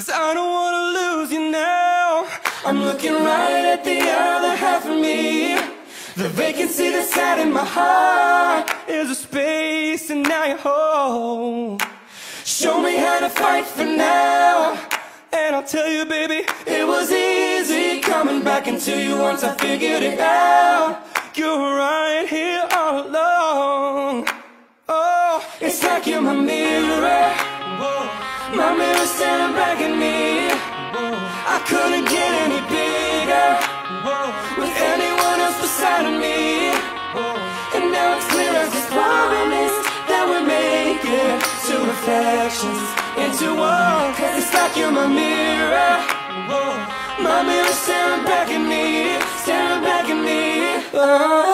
Cause I don't wanna lose you now. I'm looking right at the other half of me. The vacancy that's had in my heart Is a space and now you're home Show me how to fight for now. And I'll tell you baby It was easy coming back into you once I figured it out. You're right here all along. Oh, it's like you're my mirror couldn't get any bigger With anyone else beside of me. And now it's clear as this promise That we're making two reflections into one. Cause it's like you're my mirror. My mirror staring back at me Staring back at me. Oh.